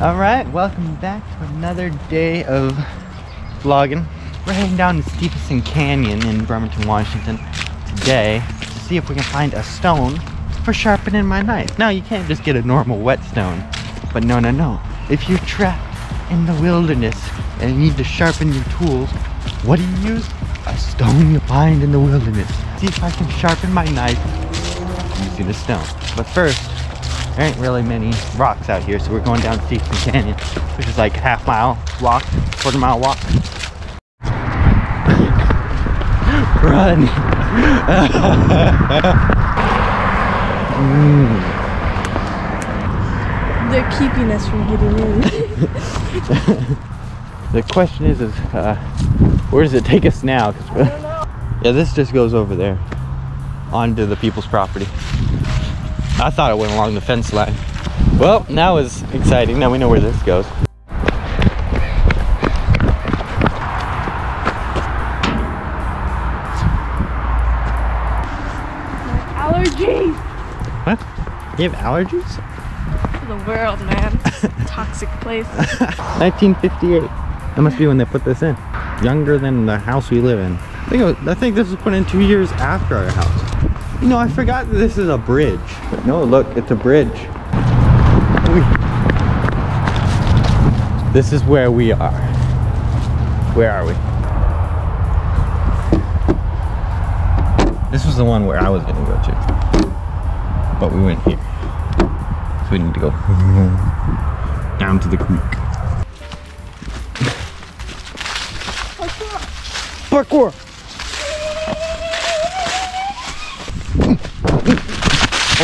All right, welcome back to another day of vlogging. We're heading down to Stephenson Canyon in Bremerton, Washington today to see if we can find a stone for sharpening my knife. Now, you can't just get a normal whetstone, but no, no, no. If you're trapped in the wilderness and you need to sharpen your tools, what do you use? A stone you find in the wilderness. See if I can sharpen my knife using a stone. But first, there ain't really many rocks out here, so we're going down Stephenson Canyon, which is like half mile walk, quarter mile walk. Run! Mm. They're keeping us from getting in. The question is, is uh, where does it take us now? 'Cause yeah, this just goes over there, onto the people's property. I thought it went along the fence line. Well, now is exciting. Now we know where this goes. Allergies What? You have allergies? the world, man. Toxic place. 1958. That must be when they put this in. Younger than the house we live in. I think, it was, I think this was put in two years after our house. You know, I forgot that this is a bridge. But no, look, it's a bridge. We- This is where we are. Where are we? This was the one where I was gonna go to. But we went here. So we need to go down to the creek. Parkour! Oh,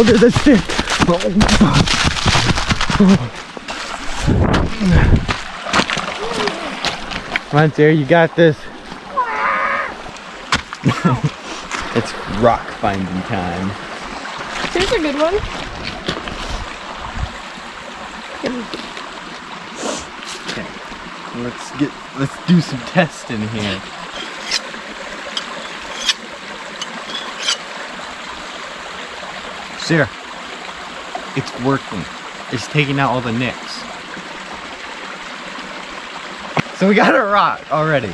there's a stick! Come on, Sarah, you got this. it's rock finding time. Here's a good one. Okay, let's get let's do some testing here. Sarah, it's working. It's taking out all the nicks. So we got a rock already.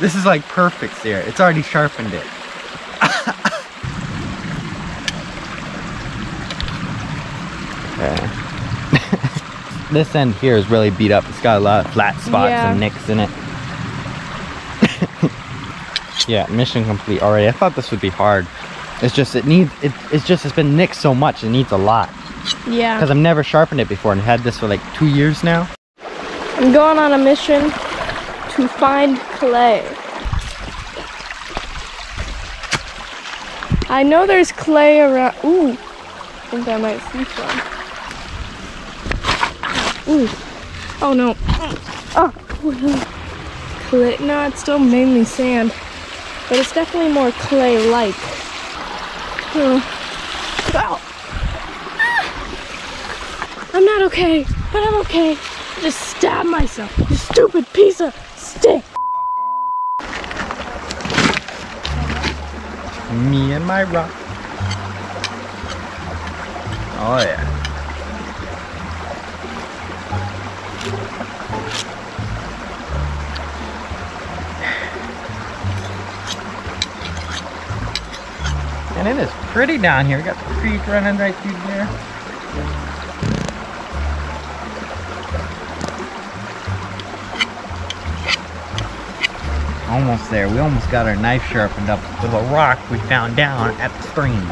This is like perfect, Sarah. It's already sharpened it. this end here is really beat up. It's got a lot of flat spots Yeah. and nicks in it. yeah, mission complete already. I thought this would be hard. It's just it needs it, it's just it's been nicked so much it needs a lot. Yeah. Because I've never sharpened it before and had this for like two years now. I'm going on a mission to find clay. I know there's clay around. Ooh, I think I might see some. Ooh. Oh no. Oh. Clay. No, it's still mainly sand, but it's definitely more clay-like. Ah. I'm not okay, but I'm okay. I just stabbed myself. You stupid piece of stick. Me and my rock. Oh yeah. And it is pretty down here. We got the creek running right through there. Almost there. We almost got our knife sharpened up with a rock we found down at the stream.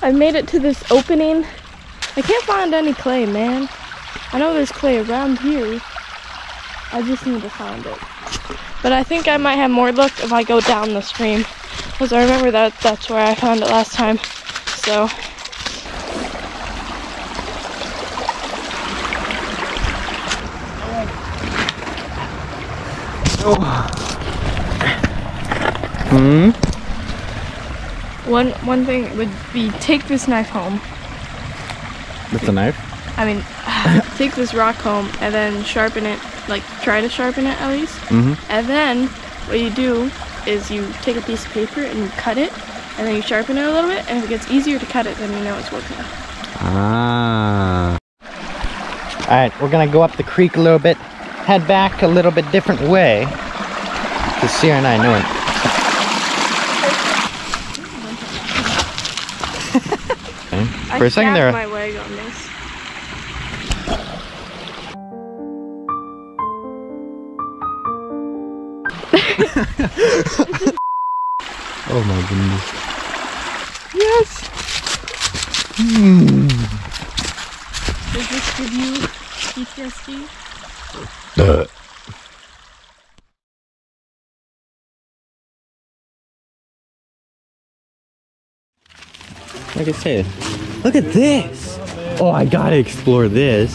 I've made it to this opening. I can't find any clay, man. I know there's clay around here. I just need to find it. But I think I might have more luck if I go down the stream. Because I remember that that's where I found it last time. So, Oh. Hmm? one one thing would be take this knife home. With the knife? I mean, take this rock home and then sharpen it, like try to sharpen it at least. Mm-hmm. And then what you do is you take a piece of paper and you cut it, and then you sharpen it a little bit, and if it gets easier to cut it, then you know it's working. Ah. All right, we're gonna go up the creek a little bit, head back a little bit different way. Cause Sierra and I know it. I For a second there, my leg on this. oh my goodness. Yes. Hmm. Does this give you PTSD? Like I said, look at this. Oh, I gotta explore this.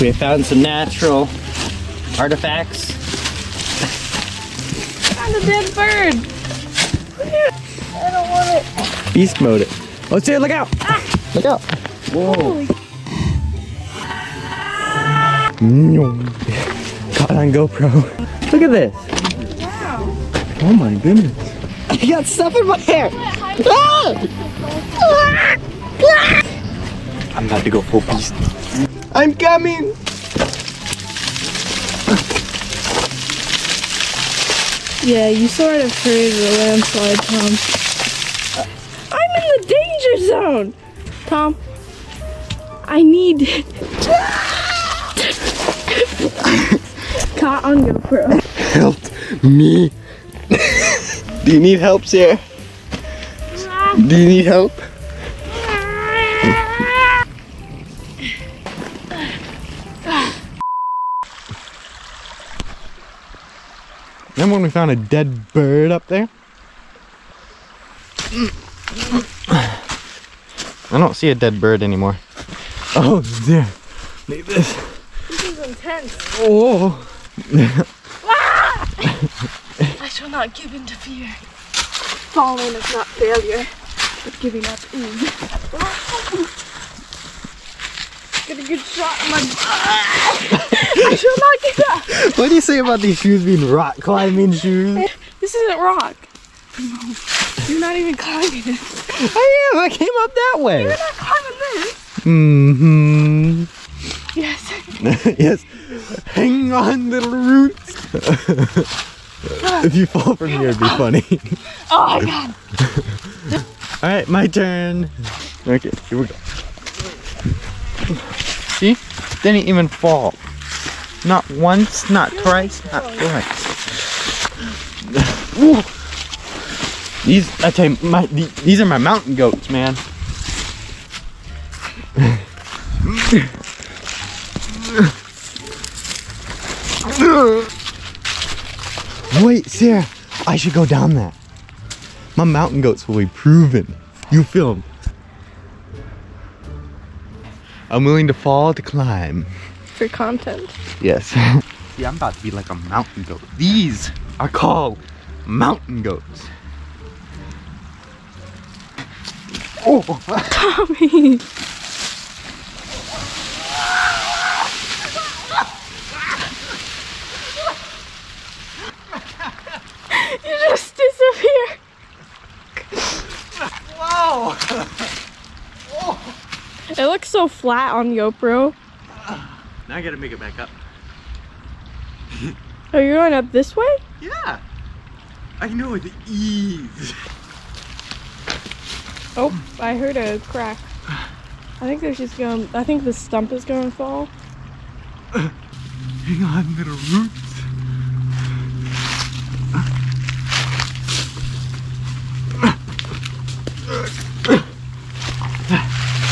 We found some natural artifacts. Found a dead bird. I don't want it. Beast mode it. Oh, Sarah, look out! Ah. Look out! Whoa. Holy Caught on GoPro. Look at this. wow. Oh my goodness. I got stuff in my hair. I'm about to go full beast. I'm coming. Yeah, you sort of created a landslide, Tom. Uh, I'm in the danger zone! Tom, I need. Caught on GoPro. Help me. Do you need help, Sarah? Do you need help? Remember when we found a dead bird up there? I don't see a dead bird anymore. Oh, dear. Look at this. This is intense. Oh. I shall not give in to fear. Falling is not failure, but giving up is. Get a good shot in my. I shall not give up. What do you say about these shoes being rock climbing shoes? This isn't rock. You're not even climbing it. I am. I came up that way. You're not climbing this. Mm-hmm. Yes. yes. Hang on, little roots. if you fall from here, it'd be funny. Oh my god. All right, my turn. Okay, here we go. See? Didn't even fall. Not once, not twice, not twice. Ooh. These, I tell you, my, these are my mountain goats, man. Wait, Sarah, I should go down that. My mountain goats will be proven. You film. I'm willing to fall to climb. For content. Yes. See, I'm about to be like a mountain goat. These are called mountain goats. Oh, Tommy. you just disappeared. wow! It looks so flat on the GoPro. Now I gotta make it back up. Are you're going up this way? Yeah. I know with ease. Oh, I heard a crack. I think there's just going. I think the stump is going to fall. Hang on, little roots.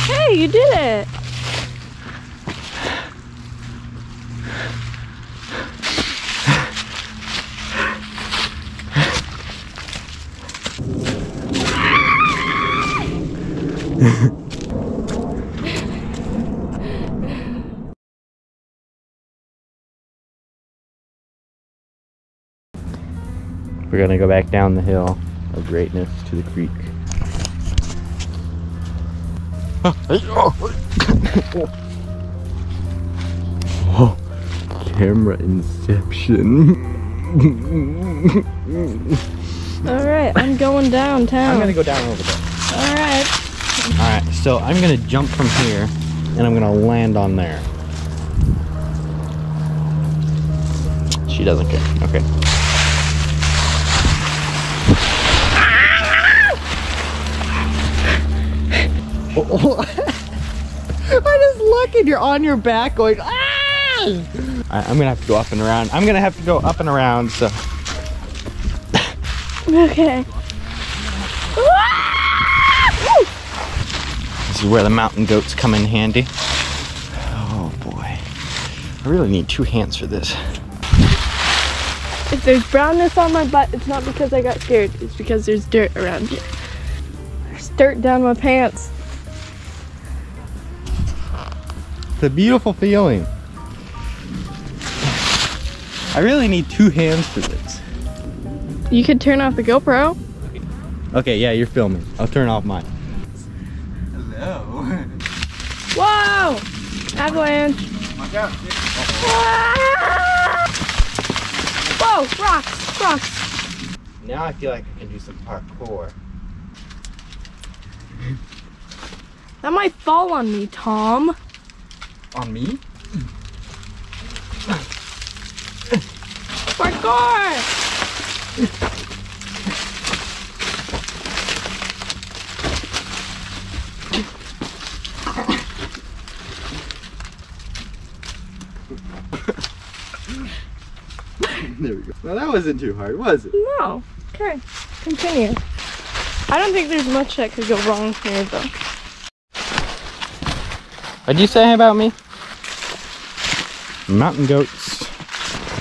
Hey, you did it! We're gonna go back down the hill of greatness to the creek. Oh, camera inception. All right, I'm going downtown. I'm gonna go down over there. All right. All right, so I'm gonna jump from here, and I'm gonna land on there. She doesn't care. Okay. I just look and you're on your back going, ah! I, I'm gonna have to go up and around. I'm gonna have to go up and around, so. Okay. This is where the mountain goats come in handy. Oh boy. I really need two hands for this. If there's brownness on my butt, it's not because I got scared. It's because there's dirt around here. There's dirt down my pants. A beautiful feeling. I really need two hands for this. You could turn off the GoPro. Okay, yeah, you're filming. I'll turn off mine. Hello. Whoa! Avalanche. Watch out. Ah! Whoa! Rocks! Rocks! Now I feel like I can do some parkour. That might fall on me, Tom. On me? My Parkour! There we go. Well, that wasn't too hard, was it? No. Okay. Continue. I don't think there's much that could go wrong here, though. What'd you say about me? Mountain goats.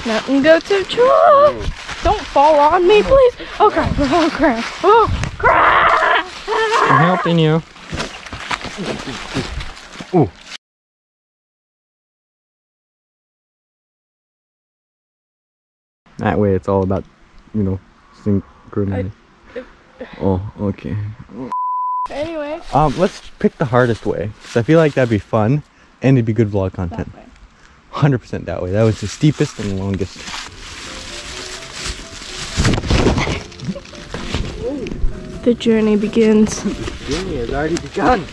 Mountain goats of Troy. Don't fall on me, please. Oh crap! Oh crap! Oh crap! I'm helping you. Ooh. That way it's all about, you know, synchronized. Oh, okay. Anyway, Um, let's pick the hardest way, because I feel like that'd be fun, and it'd be good vlog content. That way. 100% that way. That was the steepest and longest. The journey begins. The journey has already begun.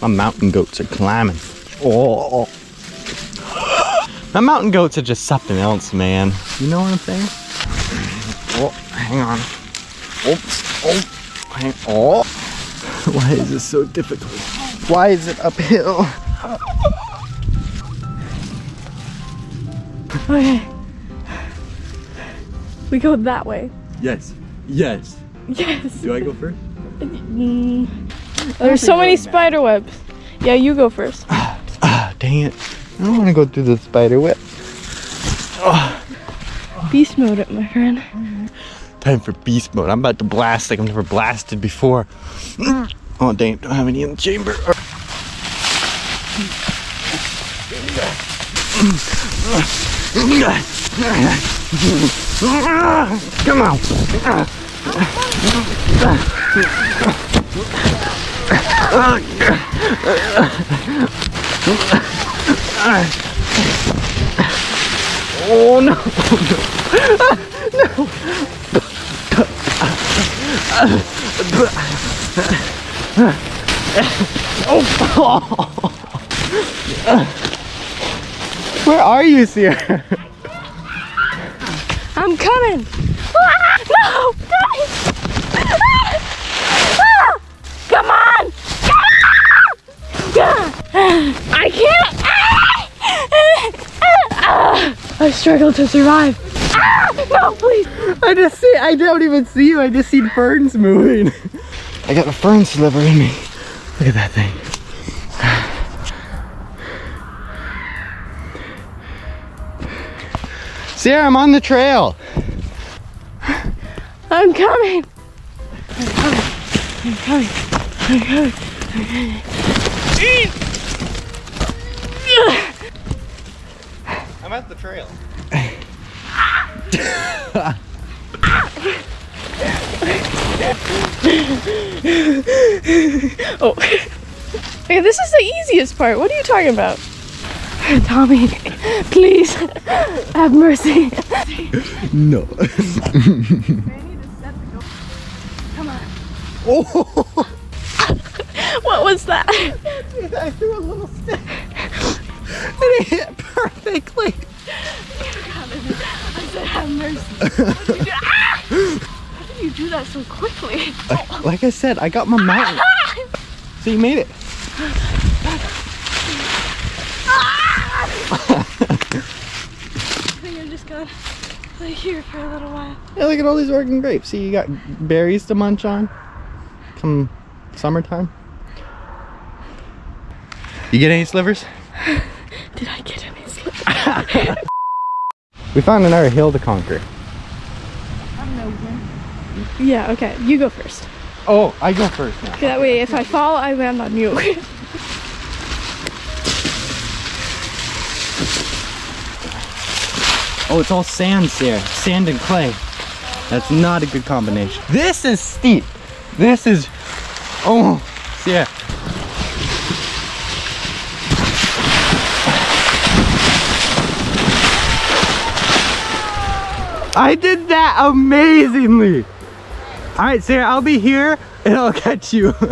My mountain goats are climbing. Oh. My mountain goats are just something else, man. You know what I'm saying? Oh, hang on. Oops. Oh, hang. Oh. Why is this so difficult? Why is it uphill? Okay. We go that way. Yes. Yes. Yes. Do I go first? Mm. There's so many spider webs. Yeah, you go first. Ah, dang it. I don't want to go through the spider web. Beast mode it, my friend. Time for beast mode. I'm about to blast like I've never blasted before. Oh dang, don't have any in the chamber. Come on. Oh no. Where are you, Sierra? I'm coming. Ah, no, guys. Ah, ah, come on. I can't. Ah, I struggle to survive. No, please. I just see, I don't even see you. I just see ferns moving. I got a fern sliver in me. Look at that thing. Sierra, I'm on the trail. I'm coming. I'm coming. I'm coming. I'm coming. I'm coming. I'm at the trail. Oh. Okay, this is the easiest part. What are you talking about? Tommy, please have mercy. No. Come on. oh! What was that? I threw a little stick. And it hit perfectly. I said have mercy. You? Ah! How did you do that so quickly? Like, like I said, I got my mountain. So you made it. I think I'm just gonna lay here for a little while. Yeah, look at all these Oregon grapes. See, you got berries to munch on. Come summertime. You get any slivers? Did I get any slip? We found another hill to conquer. Yeah, okay. You go first. Oh, I go first now. That way, if I fall, I land on you. Oh, it's all sands here. Sand and clay. That's not a good combination. This is steep. This is, oh, yeah. I did that amazingly. All right, Sarah, I'll be here and I'll catch you.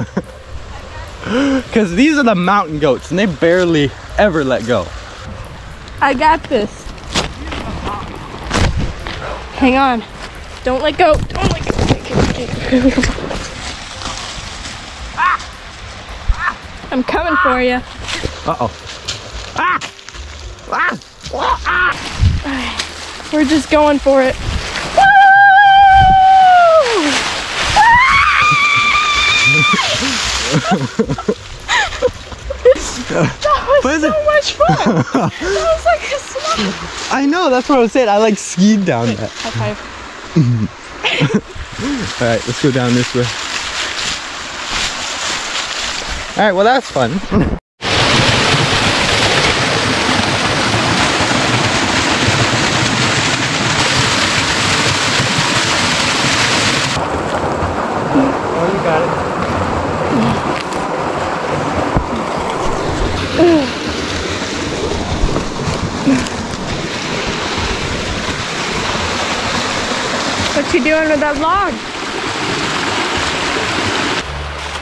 Because these are the mountain goats and they barely ever let go. I got this. Hang on. Don't let go. Don't let go. I'm coming for you. Uh-oh. Ah! Ah! We're just going for it. that was so much fun. That was like a slide. I know, that's what I was saying. I like skied down that. High five. All right, let's go down this way. All right, well that's fun. Oh, you got it. What you doing with that log?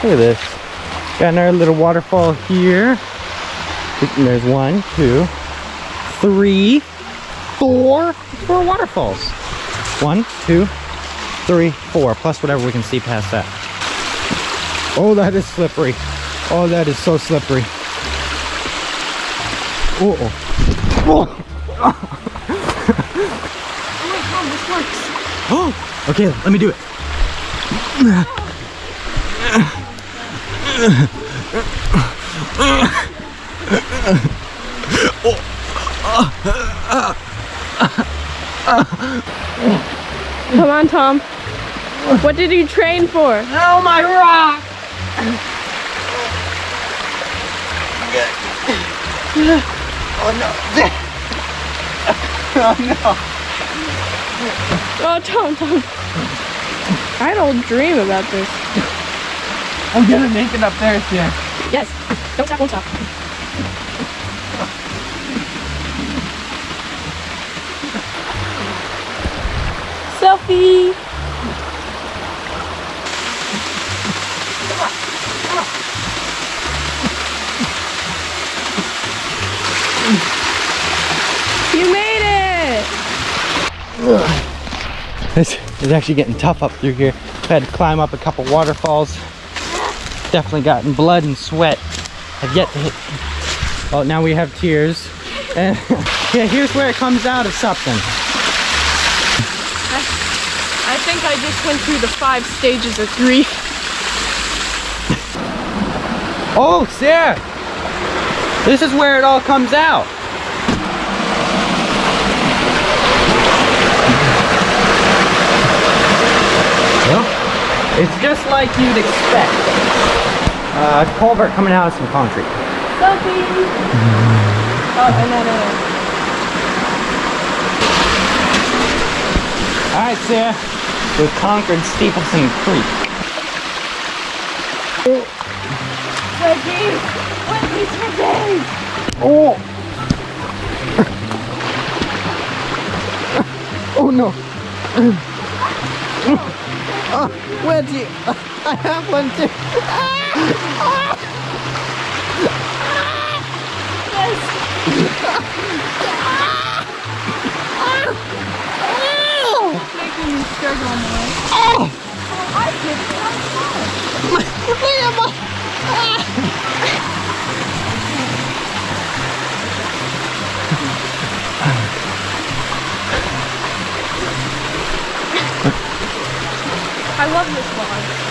Look at this. Got another little waterfall here. There's one, two, three, four, four waterfalls. One, two, three, four, plus whatever we can see past that. Oh, that is slippery. Oh, that is so slippery. Uh Oh, oh. Oh, okay, let me do it. Come on, Tom. What did you train for? Oh, my rock! Oh no! Oh no! Oh, Tom, Tom. I don't dream about this. I'm gonna make it up there, yeah. Yes. Don't stop, won't stop. Selfie. You made it! It's, it's actually getting tough up through here. I've had to climb up a couple waterfalls. Definitely gotten blood and sweat. I've yet to hit. Oh, now we have tears. And yeah, here's where it comes out of something. I think I just went through the five stages of grief. Oh, Sarah! This is where it all comes out. It's just like you'd expect. Uh, culvert coming out of some concrete. Sophie! oh, and then one. Alright, Sarah. We've conquered Steepleton Creek. Sophie! What is your day? Oh! oh no! Oh, where do you? I have one too. Oh! oh I did. Look at my. I love this vlog.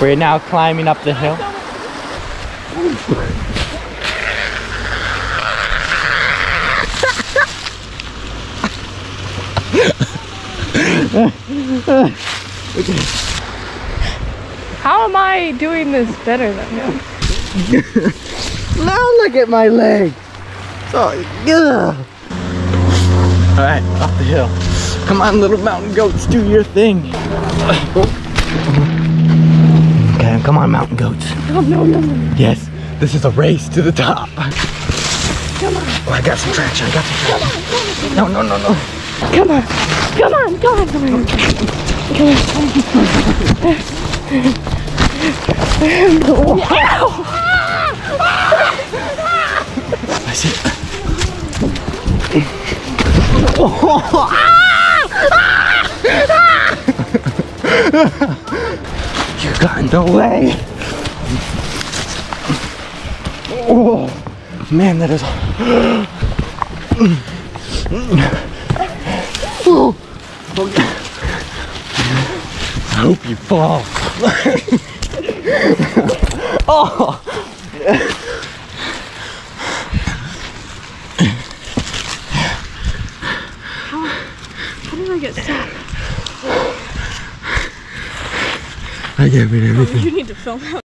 We're now climbing up the hill. How am I doing this better than him? Now look at my leg. So, yeah. All right, up the hill. Come on, little mountain goats, do your thing. Okay, come on, mountain goats. No, no, no, no. Yes, this is a race to the top. Come on. Oh, I got some traction. I got some traction. No, no, no, no. Come on. Come on, come on, come on. Come on. I see. you got in the way. Oh, man, that is. Oh, hope you fall. oh. How how did I get stuck? I gave it everything. You need to film out.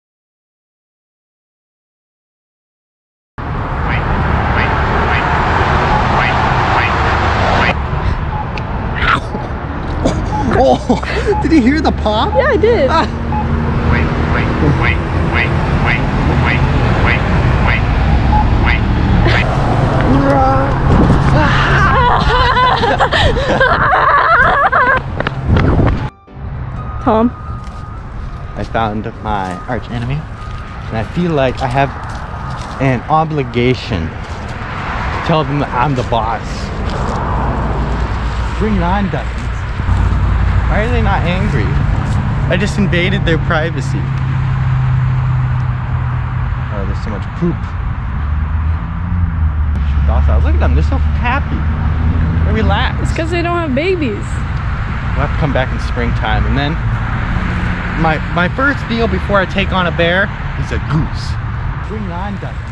Oh, did you hear the pop? Yeah, I did. Ah. wait, wait, wait, wait, wait, wait, wait, wait, wait, wait. Tom. I found my arch enemy, and I feel like I have an obligation to tell them that I'm the boss. Bring it on, Duckins. Why are they not angry? I just invaded their privacy. Oh, there's so much poop. Docile. Look at them, they're so happy. They're relaxed. It's because they don't have babies. We'll have to come back in springtime. And then my my first deal before I take on a bear is a goose. Bring it on, Dustin.